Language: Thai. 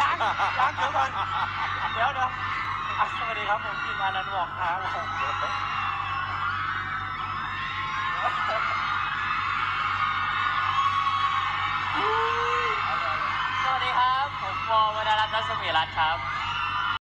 ยังยังเดี๋ยวก่อนเดี๋ยวเดี๋ยวอะสวัสดีครับผมทีมอานันต์บอกครับผมสวัสดีครับ ผมวอวรรณรัตน์รัศมีรัตน์ครับ